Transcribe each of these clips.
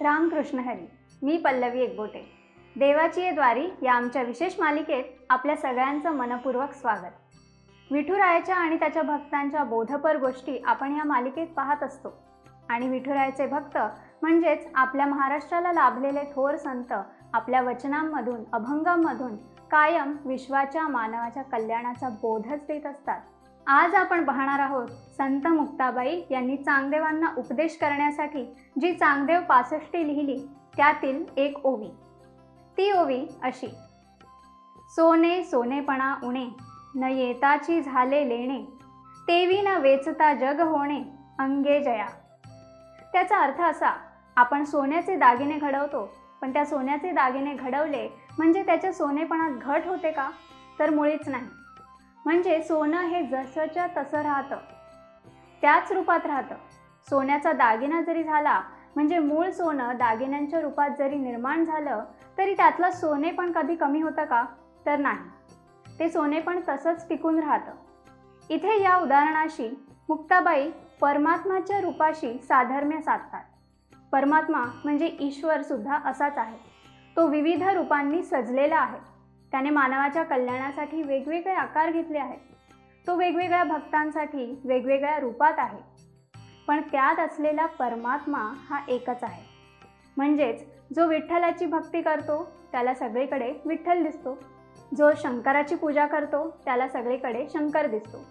रामकृष्ण हरी मी पल्लवी एकबोटे. देवाची ये द्वारी या आमच्या विशेष मालिकेत आपल्या सगळ्यांचं मनपूर्वक स्वागत. विठुरायाच्या आणि त्याच्या भक्तांच्या बोधपर गोष्टी आपण या मालिकेत पाहत असतो. आणि विठुरायाचे भक्त म्हणजेच आपल्या महाराष्ट्राला लाभलेले थोर संत आपल्या वचनांमधून अभंगांमधून कायम विश्वाच्या मानवाच्या कल्याणाचा बोधच देत असतात. आज आपण पाहणार आहोत संत मुक्ताबाई यांनी चांगदेवांना उपदेश करण्यासाठी जी चांगदेव पासष्टी लिहिली त्यातील एक ओवी. ती ओवी अशी. सोने सोनेपणा उणे न येताची झाले लेणे तेवी न वेचता जग होणे अंगे जया. त्याचा अर्थ असा आपण सोन्याचे दागिने घडवतो पण त्या सोन्याचे दागिने घडवले म्हणजे त्याच्या सोनेपणात घट होते का? तर मुळीच नाही. म्हणजे सोनं हे जसंच्या तसं राहतं. त्याच रूपात राहतं. सोन्याचा दागिना जरी झाला म्हणजे मूळ सोनं दागिन्यांच्या रूपात जरी निर्माण झालं तरी त्यातलं सोने पण कधी कमी होतं का? तर नाही. ते सोने पण तसंच टिकून राहतं. इथे या उदाहरणाशी मुक्ताबाई परमात्माच्या रूपाशी साधर्म्य साधतात. परमात्मा म्हणजे ईश्वर सुद्धा असाच आहे. तो विविध रूपांनी सजलेला आहे. त्याने मानवाच्या कल्याणासाठी वेगवेगळे आकार घेतले आहेत. तो वेगवेगळ्या भक्तांसाठी वेगवेगळ्या रूपात आहे. पण त्यात असलेला परमात्मा हा एकच आहे. म्हणजेच जो विठ्ठलाची भक्ती करतो त्याला सगळीकडे विठ्ठल दिसतो. जो शंकराची पूजा करतो त्याला सगळीकडे शंकर दिसतो.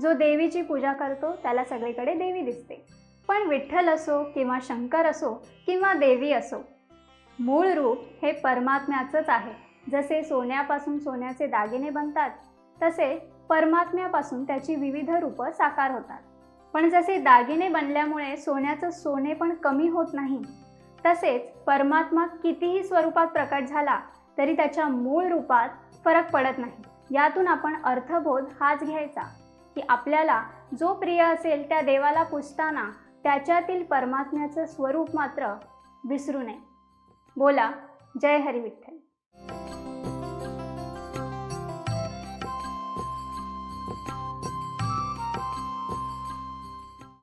जो देवीची पूजा करतो त्याला सगळीकडे देवी दिसते. पण विठ्ठल असो किंवा शंकर असो किंवा देवी असो मूळ रूप हे परमात्म्याचंच आहे. जसे सोन्यापासून सोन्याचे दागिने बनतात तसे परमात्म्यापासून त्याची विविध रूपं साकार होतात. पण जसे दागिने बनल्यामुळे सोन्याचं सोने पण कमी होत नाही तसेच परमात्मा कितीही स्वरूपात प्रकट झाला तरी त्याच्या मूळ रूपात फरक पडत नाही. यातून आपण अर्थबोध हाच घ्यायचा की आपल्याला जो प्रिय असेल त्या देवाला पुजताना त्याच्यातील परमात्म्याचं स्वरूप मात्र विसरू नये. बोला जय हरी विठ्ठल